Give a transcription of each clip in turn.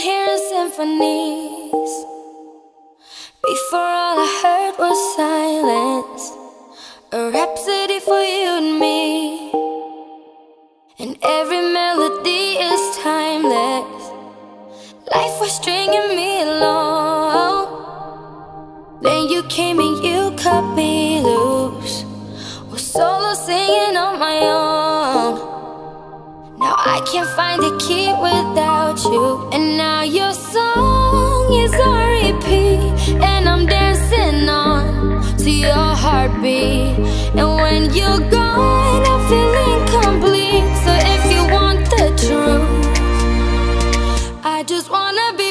symphonies. Before all I heard was silence, a rhapsody for you and me. And every melody is timeless. Life was stringing me along. Then you came and you cut me I can't find the key without you. And now your song is on repeat. And I'm dancing on to your heartbeat. And when you're gone, I feel incomplete. So if you want the truth, I just wanna be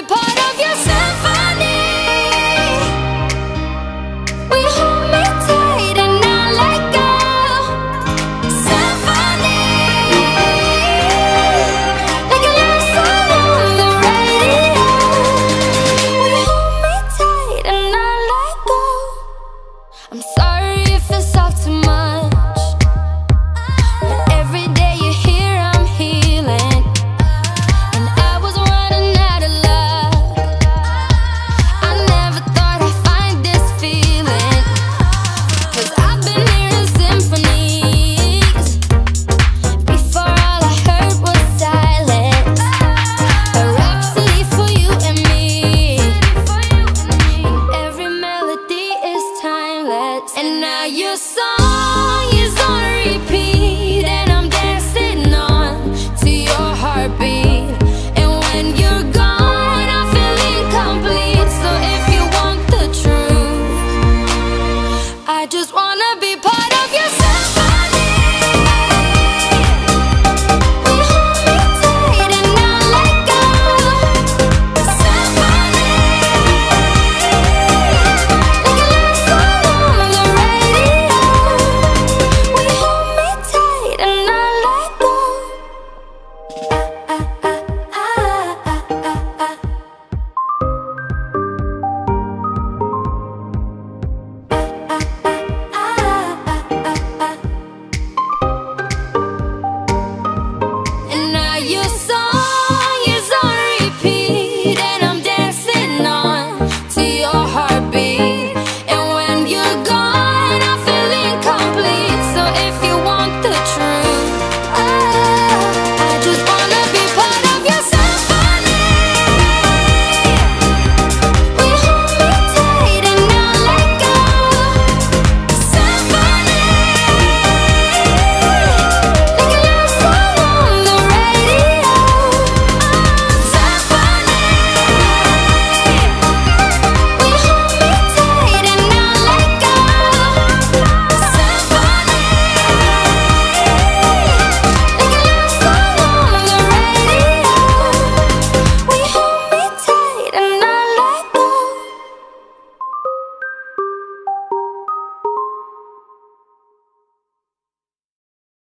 wanna be part of your